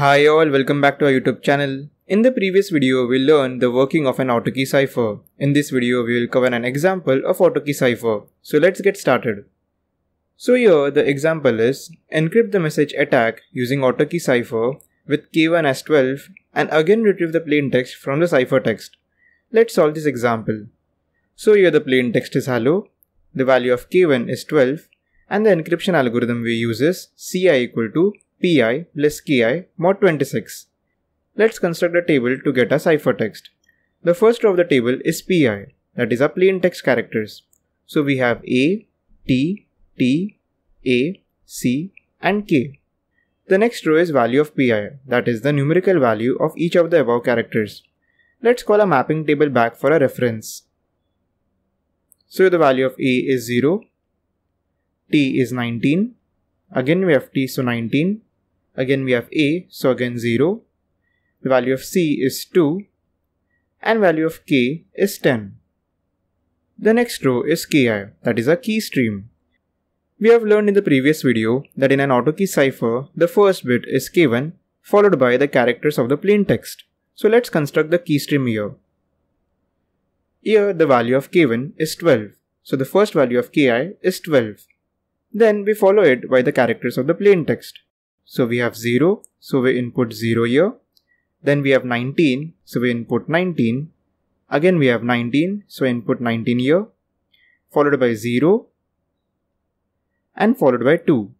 Hi all, welcome back to our YouTube channel. In the previous video, we learned the working of an AutoKey cipher. In this video, we will cover an example of AutoKey cipher. So let's get started. So here, the example is encrypt the message attack using AutoKey cipher with K1 as 12 and again retrieve the plain text from the ciphertext. Let's solve this example. So here the plain text is hello, the value of K1 is 12 and the encryption algorithm we use is Ci equal to pi plus ki mod 26. Let's construct a table to get a ciphertext. The first row of the table is pi, that is our plain text characters. So we have a, t, t, a, c and k. The next row is value of pi, that is the numerical value of each of the above characters. Let's call a mapping table back for a reference. So the value of a is 0, t is 19, again we have t so 19, Again we have A, so again 0. The value of C is 2 and value of K is 10. The next row is Ki, that is a key stream. We have learned in the previous video that in an AutoKey cipher, the first bit is K1 followed by the characters of the plain text. So let's construct the key stream here. Here the value of K1 is 12. So the first value of Ki is 12. Then we follow it by the characters of the plain text. So we have 0, so we input 0 here. Then we have 19, so we input 19. Again we have 19, so we input 19 here. Followed by 0 and followed by 2.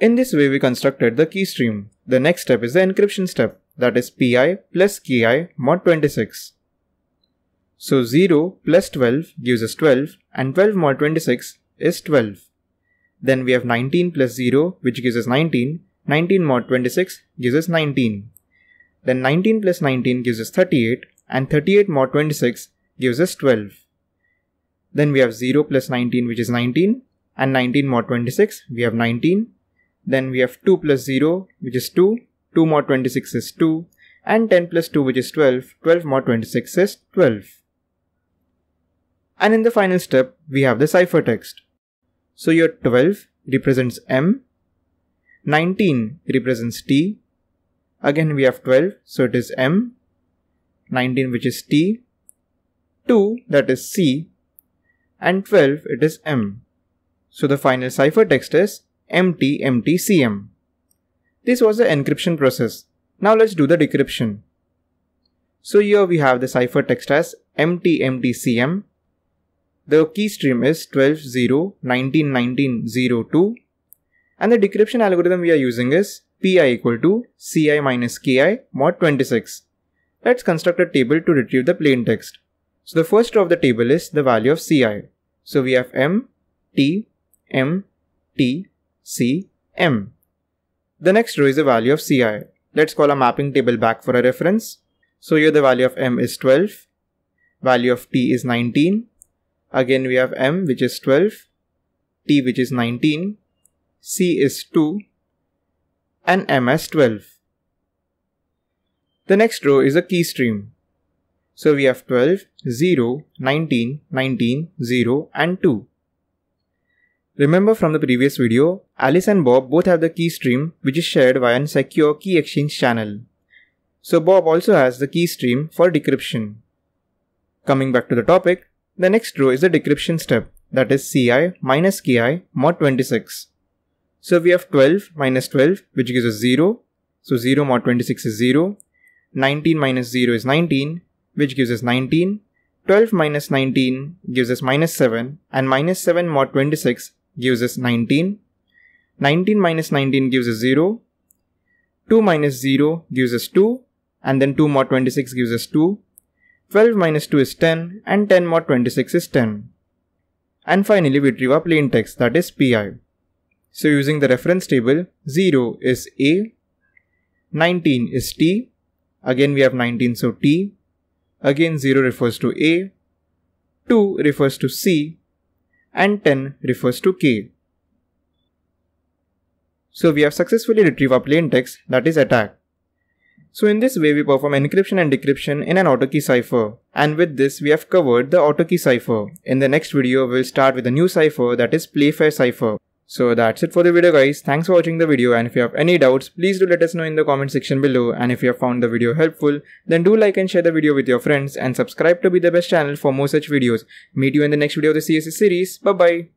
In this way we constructed the key stream. The next step is the encryption step that is pi plus ki mod 26. So 0 plus 12 gives us 12 and 12 mod 26 is 12. Then we have 19 plus 0 which gives us 19. 19 mod 26 gives us 19. Then 19 plus 19 gives us 38 and 38 mod 26 gives us 12. Then we have 0 plus 19 which is 19 and 19 mod 26 we have 19. Then we have 2 plus 0 which is 2. 2 mod 26 is 2 and 10 plus 2 which is 12. 12 mod 26 is 12. And in the final step we have the ciphertext. So your 12 represents M, 19 represents T, again we have 12, so it is M, 19 which is T, 2 that is C, and 12 it is M. So the final ciphertext is MTMTCM. This was the encryption process. Now let's do the decryption. So here we have the ciphertext as MT the key stream is 12.0.19.19.02 and the decryption algorithm we are using is pi equal to ci minus ki mod 26. Let's construct a table to retrieve the plain text. So the first row of the table is the value of ci. So we have m, t, m, t, c, m. The next row is the value of ci. Let's call a mapping table back for a reference. So here the value of m is 12, value of t is 19, Again we have M which is 12, T which is 19, C is 2 and M as 12. The next row is a key stream. So we have 12, 0, 19, 19, 0 and 2. Remember from the previous video, Alice and Bob both have the key stream which is shared via a secure key exchange channel. So Bob also has the key stream for decryption. Coming back to the topic, the next row is the decryption step, that is Ci minus Ki mod 26. So we have 12 minus 12, which gives us 0. So 0 mod 26 is 0. 19 minus 0 is 19, which gives us 19. 12 minus 19 gives us minus 7, and minus 7 mod 26 gives us 19. 19 minus 19 gives us 0. 2 minus 0 gives us 2, and then 2 mod 26 gives us 2. 12 minus 2 is 10 and 10 mod 26 is 10. And finally we retrieve our plain text that is pi. So using the reference table 0 is a, 19 is t, again we have 19 so t, again 0 refers to a, 2 refers to c and 10 refers to k. So we have successfully retrieved our plain text that is attack. So in this way we perform encryption and decryption in an AutoKey cipher. And with this we have covered the AutoKey cipher. In the next video we'll start with a new cipher that is Playfair cipher. So that's it for the video guys. Thanks for watching the video and if you have any doubts, please do let us know in the comment section below and if you have found the video helpful, then do like and share the video with your friends and subscribe to be the best channel for more such videos. Meet you in the next video of the CSS series. Bye bye.